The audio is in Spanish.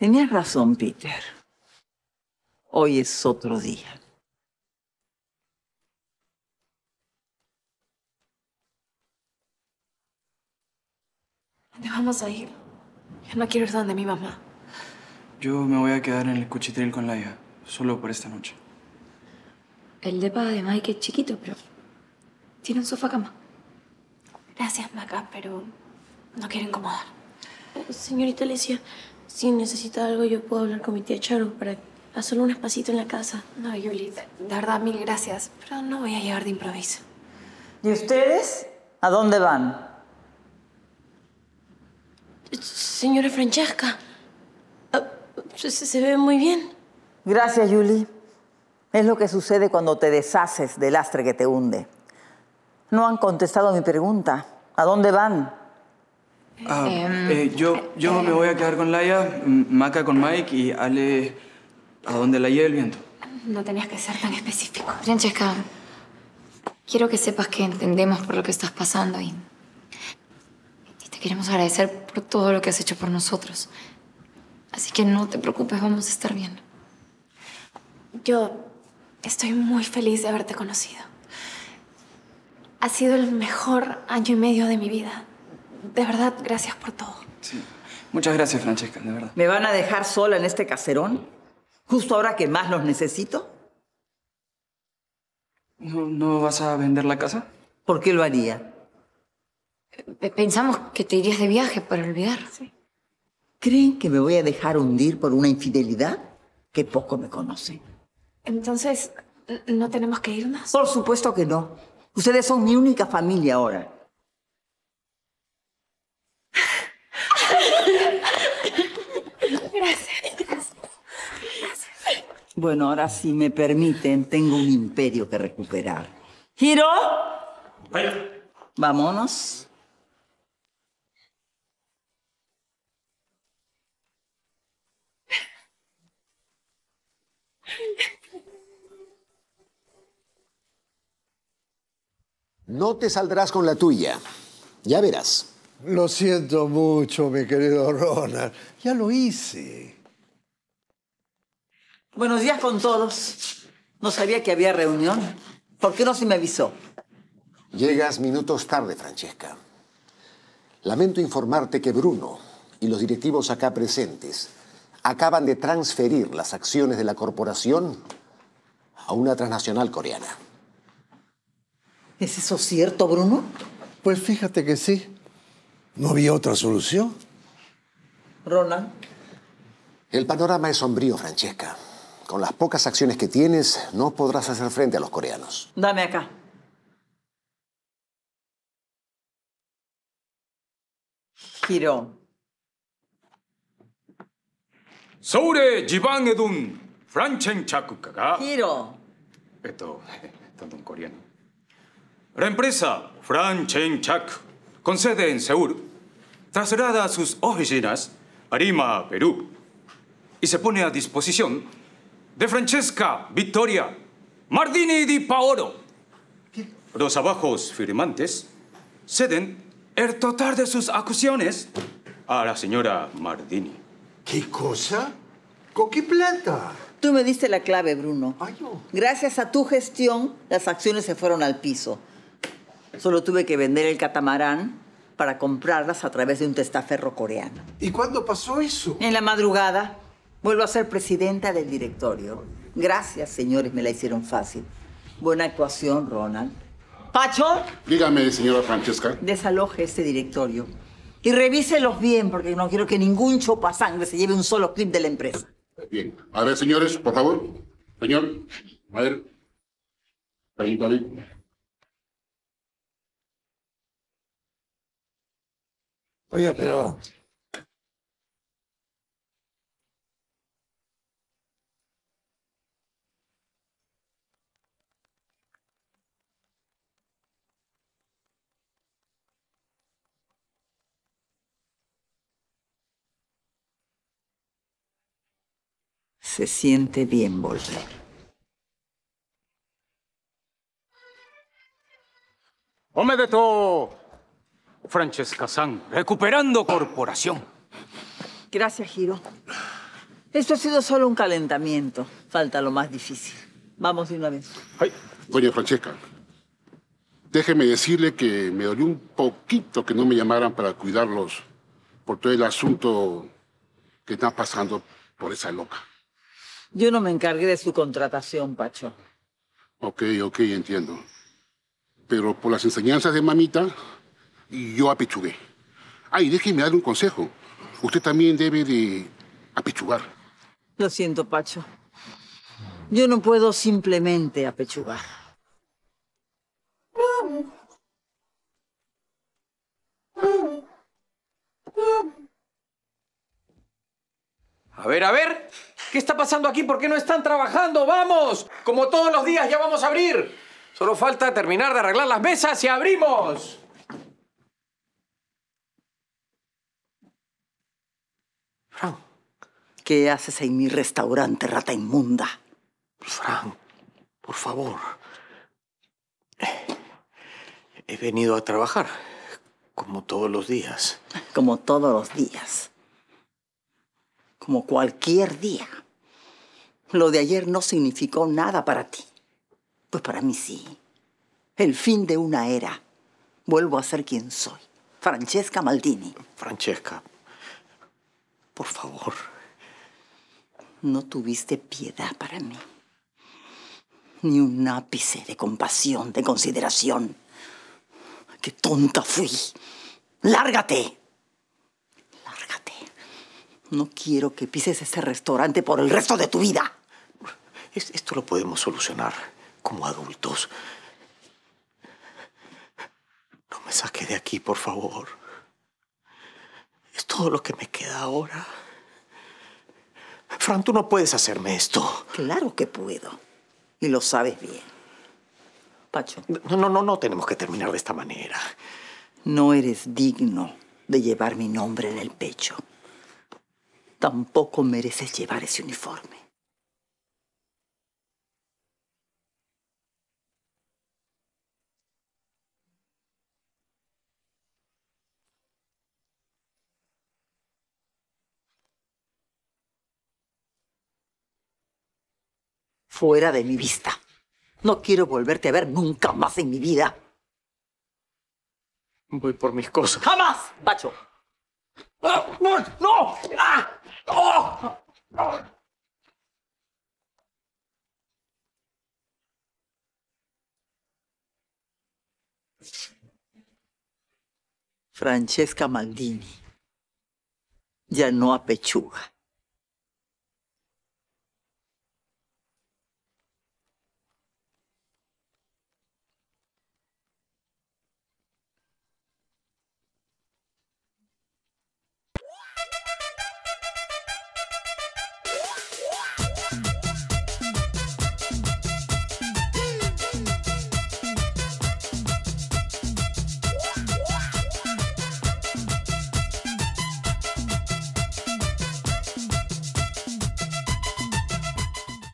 Tenías razón, Peter. Hoy es otro día. ¿Dónde vamos a ir? Yo no quiero ir donde mi mamá. Yo me voy a quedar en el cuchitril con Laia, solo por esta noche. El depa de Mike es chiquito, pero tiene un sofá cama. Gracias, Maca, pero no quiero incomodar. Señorita Alicia, si necesita algo, yo puedo hablar con mi tía Charo para hacerle un espacito en la casa. No, Yuli, de, verdad, mil gracias, pero no voy a llegar de improviso. ¿Y ustedes? ¿A dónde van? Señora Francesca, ah, se, se ve muy bien. Gracias, Julie. Es lo que sucede cuando te deshaces del lastre que te hunde. No han contestado a mi pregunta. ¿A dónde van? Ah, eh, yo yo me voy a quedar con Laia, M- Maca con Mike y Ale a donde la lleve el viento. No tenías que ser tan específico. Francesca, quiero que sepas que entendemos por lo que estás pasando y, y te queremos agradecer por todo lo que has hecho por nosotros. Así que no te preocupes, vamos a estar bien. Yo estoy muy feliz de haberte conocido. Ha sido el mejor año y medio de mi vida. De verdad, gracias por todo. Sí. Muchas gracias, Francesca, de verdad. ¿Me van a dejar sola en este caserón? ¿Justo ahora que más los necesito? ¿No, no vas a vender la casa? ¿Por qué lo haría? Pe- Pensamos que te irías de viaje para olvidar. ¿Creen que me voy a dejar hundir por una infidelidad? Que poco me conocen. Entonces, ¿no tenemos que irnos? Por supuesto que no. Ustedes son mi única familia ahora. Bueno, ahora si me permiten, tengo un imperio que recuperar. ¡Giro! Vámonos. No te saldrás con la tuya. Ya verás. Lo siento mucho, mi querido Ronald. Ya lo hice. Buenos días con todos. No sabía que había reunión. ¿Por qué no se me avisó? Llegas minutos tarde, Francesca. Lamento informarte que Bruno y los directivos acá presentes acaban de transferir las acciones de la corporación a una transnacional coreana. ¿Es eso cierto, Bruno? Pues fíjate que sí. No había otra solución. Ronald. El panorama es sombrío, Francesca. Con las pocas acciones que tienes, no podrás hacer frente a los coreanos. Dame acá. Giro. 서울의 지방에 둔 프란첸 작곡가가 Giro. esto, todo en coreano. La empresa Franchen Chak, con sede en Seúl, traslada sus oficinas a Lima, Perú, y se pone a disposición de Francesca Victoria Mardini di Paolo. Los abajos firmantes ceden el total de sus acciones a la señora Mardini. ¿Qué cosa? ¿Con qué plata? Tú me diste la clave, Bruno. Ay. Gracias a tu gestión, las acciones se fueron al piso. Solo tuve que vender el catamarán para comprarlas a través de un testaferro coreano. ¿Y cuándo pasó eso? En la madrugada, vuelvo a ser presidenta del directorio. Gracias, señores, me la hicieron fácil. Buena actuación, Ronald. Pacho, Dígame, señora Francesca. desaloje este directorio. Y revíselos bien, porque no quiero que ningún chopasangre se lleve un solo clip de la empresa. Bien. A ver, señores, por favor. Señor, a ver. Pregúntale. Oye, pero... Se siente bien volver. Omedeto, Francesca San, recuperando corporación. Gracias, Giro. Esto ha sido solo un calentamiento. Falta lo más difícil. Vamos de una vez. Ay, doña Francesca, déjeme decirle que me dolió un poquito que no me llamaran para cuidarlos por todo el asunto que está pasando por esa loca. Yo no me encargué de su contratación, Pacho. Ok, ok, entiendo. Pero por las enseñanzas de mamita, yo apechugué. Ay, déjeme darle un consejo. Usted también debe de apechugar. Lo siento, Pacho. Yo no puedo simplemente apechugar. A ver, a ver. ¿Qué está pasando aquí? ¿Por qué no están trabajando? ¡Vamos! Como todos los días ya vamos a abrir. Solo falta terminar de arreglar las mesas y abrimos. Fran, ¿qué haces en mi restaurante, rata inmunda? Fran, por favor. He venido a trabajar, como todos los días. Como todos los días. Como cualquier día. Lo de ayer no significó nada para ti. Pues para mí sí. El fin de una era. Vuelvo a ser quien soy. Francesca Maldini. Francesca, por favor. No tuviste piedad para mí. Ni un ápice de compasión, de consideración. ¡Qué tonta fui! ¡Lárgate! No quiero que pises ese restaurante por el resto de tu vida. Esto lo podemos solucionar como adultos. No me saque de aquí, por favor. Es todo lo que me queda ahora. Fran, tú no puedes hacerme esto. Claro que puedo. Y lo sabes bien. Pacho. No, no, no, no tenemos que terminar de esta manera. No eres digno de llevar mi nombre en el pecho. Tampoco mereces llevar ese uniforme. Fuera de mi vista. No quiero volverte a ver nunca más en mi vida. Voy por mis cosas. ¡Jamás, Pacho! ¡No! ¡No! ¡No! ¡Ah! ¡Oh! Francesca Maldini ya no apechuga.